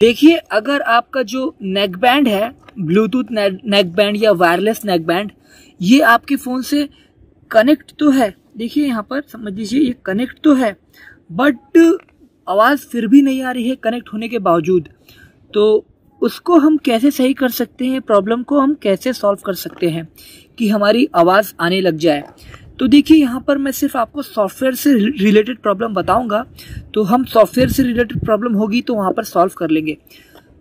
देखिए, अगर आपका जो नेक बैंड है ब्लूटूथ नेक बैंड या वायरलेस नेक बैंड ये आपके फ़ोन से कनेक्ट तो है। देखिए, यहाँ पर समझ लीजिए, ये कनेक्ट तो है बट आवाज़ फिर भी नहीं आ रही है कनेक्ट होने के बावजूद। तो उसको हम कैसे सही कर सकते हैं प्रॉब्लम को हम कैसे सॉल्व कर सकते हैं कि हमारी आवाज़ आने लग जाए? तो देखिए, यहाँ पर मैं सिर्फ़ आपको सॉफ्टवेयर से रिलेटेड प्रॉब्लम बताऊँगा। तो हम सॉफ्टवेयर से रिलेटेड प्रॉब्लम होगी तो वहाँ पर सॉल्व कर लेंगे।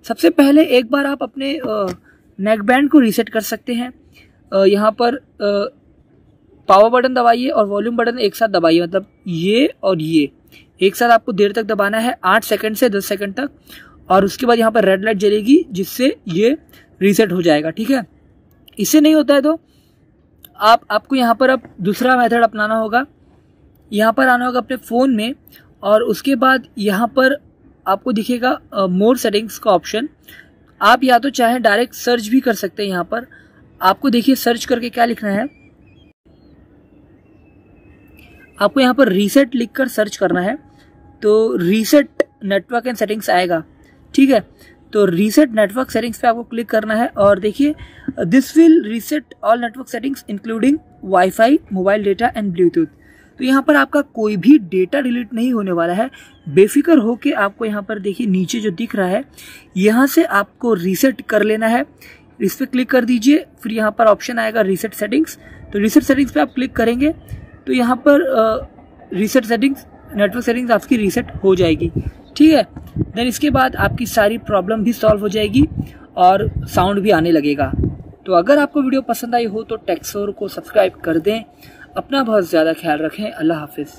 सबसे पहले एक बार आप अपने नेक बैंड को रीसेट कर सकते हैं। यहाँ पर पावर बटन दबाइए और वॉल्यूम बटन एक साथ दबाइए। मतलब ये और ये। एक साथ आपको देर तक दबाना है, आठ सेकंड से दस सेकंड तक। और उसके बाद यहाँ पर रेड लाइट जलेगी, जिससे ये रीसेट हो जाएगा। ठीक है? इससे नहीं होता है तो आप, आपको यहाँ पर अब दूसरा मेथड अपनाना होगा। यहाँ पर आना होगा अपने फ़ोन में और उसके बाद यहाँ पर आपको दिखेगा मोर सेटिंग्स का ऑप्शन आप या तो चाहे डायरेक्ट सर्च भी कर सकते हैं यहाँ पर। आपको देखिए सर्च करके क्या लिखना है। आपको यहाँ पर रीसेट लिखकर सर्च करना है। तो रीसेट नेटवर्क एंड सेटिंग्स आएगा। ठीक है? तो रीसेट नेटवर्क सेटिंग्स पे आपको क्लिक करना है और देखिए this will reset all network settings including WiFi mobile data and Bluetooth तो यहाँ पर आपका कोई भी डेटा डिलीट नहीं होने वाला है। बेफिक्र होके आपको यहाँ पर देखिए, नीचे जो दिख रहा है, यहाँ से आपको रीसेट कर लेना है। इस पर क्लिक कर दीजिए, फिर यहाँ पर ऑप्शन आएगा रीसेट सेटिंग्स तो रीसेट सेटिंग्स पे आप क्लिक करेंगे तो यहाँ पर रीसेट सेटिंग्स नेटवर्क सेटिंग्स आपकी रीसेट हो जाएगी। ठीक है? देन इसके बाद आपकी सारी प्रॉब्लम भी सॉल्व हो जाएगी और साउंड भी आने लगेगा। तो अगर आपको वीडियो पसंद आई हो तो टेक्सोर को सब्सक्राइब कर दें। अपना बहुत ज़्यादा ख्याल रखें। अल्लाह हाफिज़।